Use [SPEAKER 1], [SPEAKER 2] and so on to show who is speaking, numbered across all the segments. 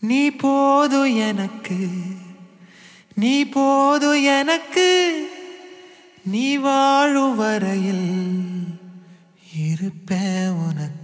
[SPEAKER 1] நீ போது எனக்கு நீ போது எனக்கு நீ வாழும் வரையில் இருப்பேன் உனக்கு.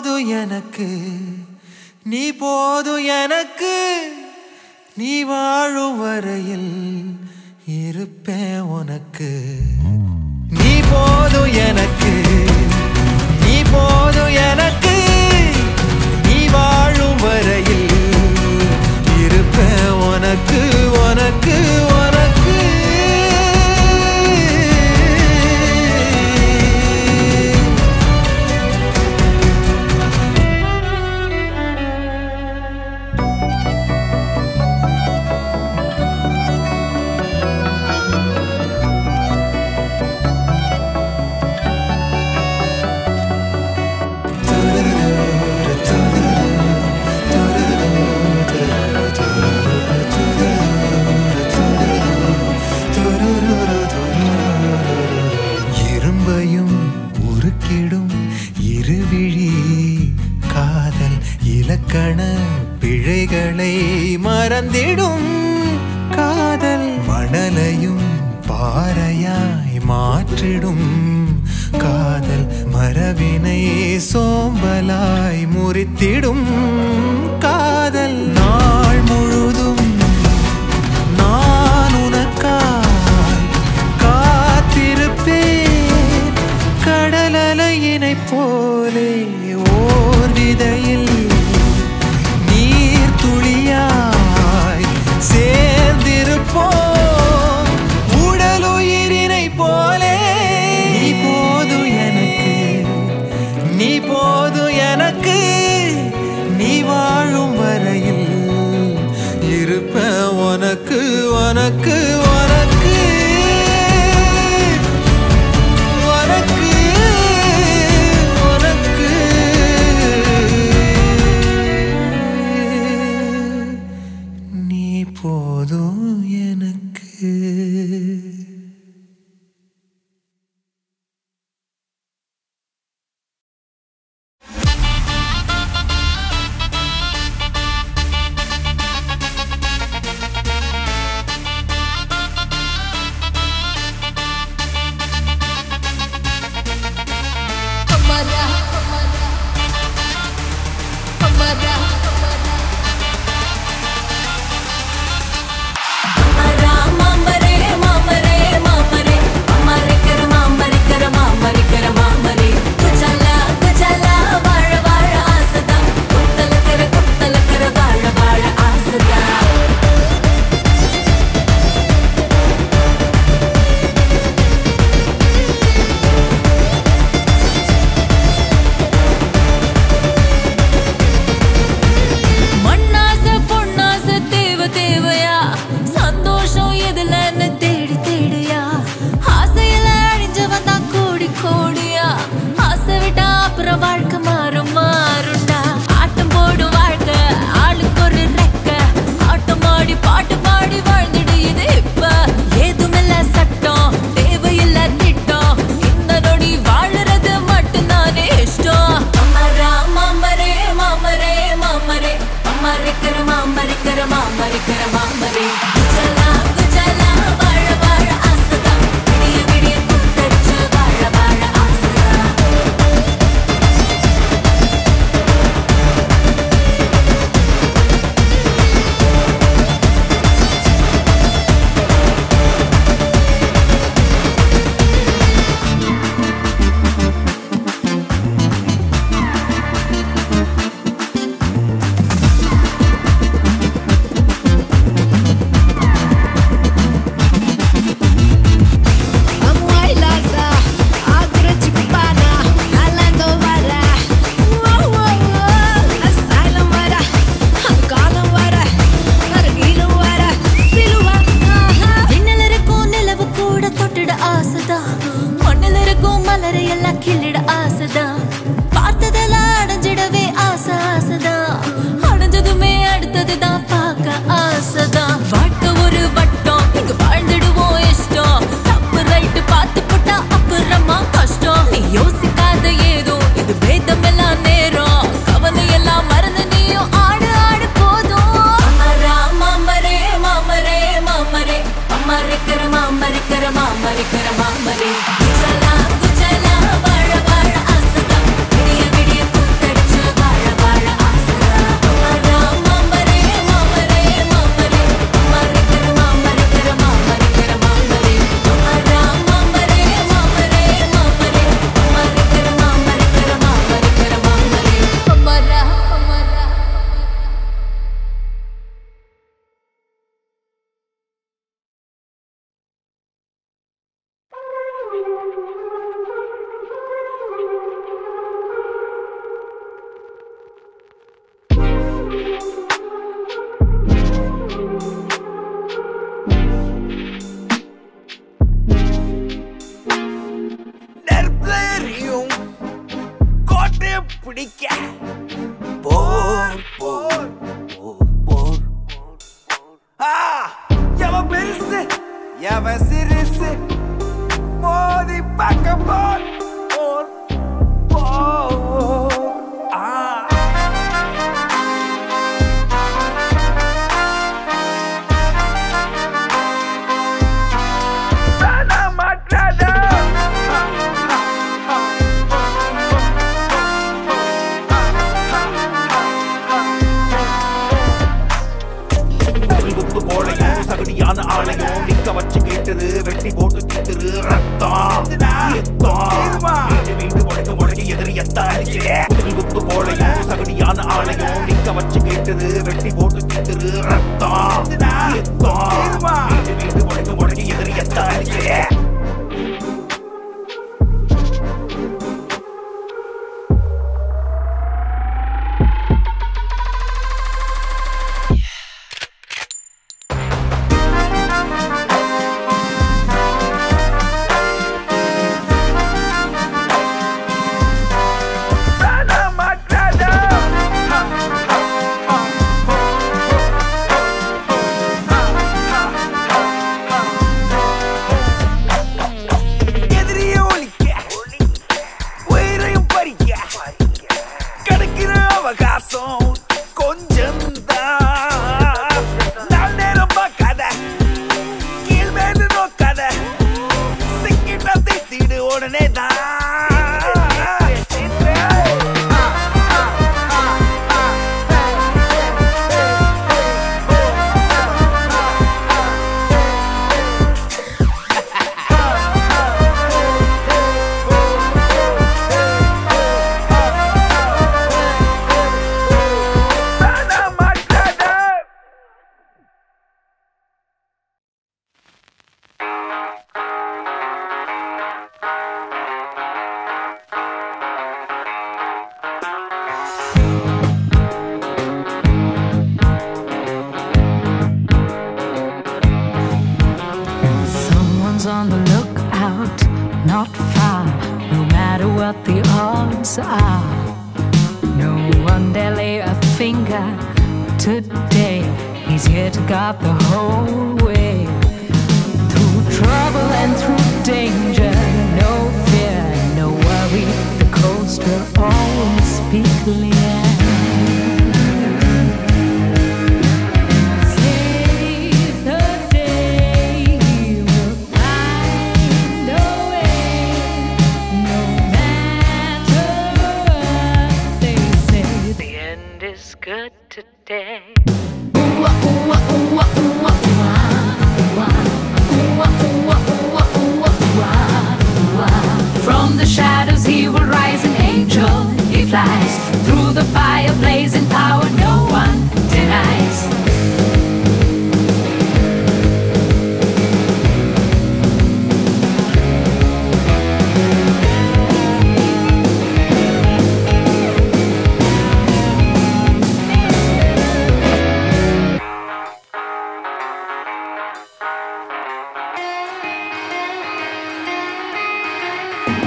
[SPEAKER 1] போது எனக்கு. நீ போது எனக்கு. நீ வாழும் வரையில் இருப்பேன் உனக்கு. நீ போது எனக்கு. நீ போது எனக்கு. நீ வாழும் வரையில் இருப்பேன் உனக்கு உனக்கு உனக்கு. மாற்றிடும் காதல் மரபினை சோம்பலாய் முறித்திடும்.
[SPEAKER 2] கா
[SPEAKER 1] Maria. somebody. பிடிக்க. போர் போர் போர் போர் எவன் பெருசு எவன் சிறுசு மோதி பக்கம் போர்.
[SPEAKER 3] போட்டு திரு ரத்தம் ரத்தம் முடக்கி எதிரி
[SPEAKER 1] எத்தான் uடனே தான்
[SPEAKER 4] matter what the odds are. No one dare lay a finger today. He's yet got the whole way through trouble and through danger. No fear, no worry. The coast will always be clear.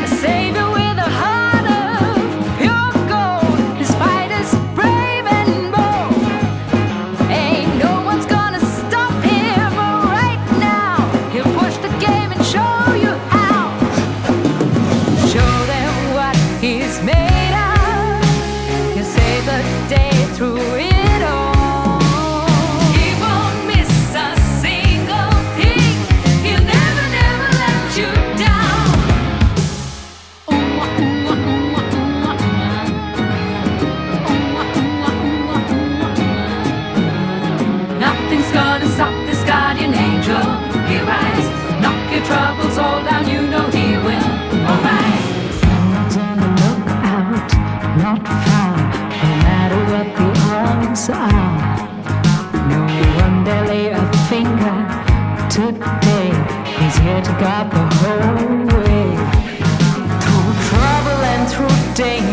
[SPEAKER 4] Save not found, no matter what the odds are. No one dare lay a finger. Today he's here to guide the whole way through trouble and through danger.